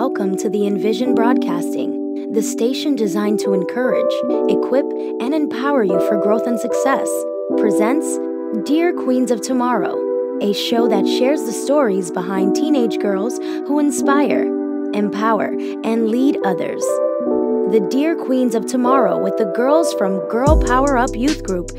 Welcome to the Envision Broadcasting, the station designed to encourage, equip, and empower you for growth and success. Presents Dear Queens of Tomorrow, a show that shares the stories behind teenage girls who inspire, empower, and lead others. The Dear Queens of Tomorrow with the girls from Girl Power Up Youth Group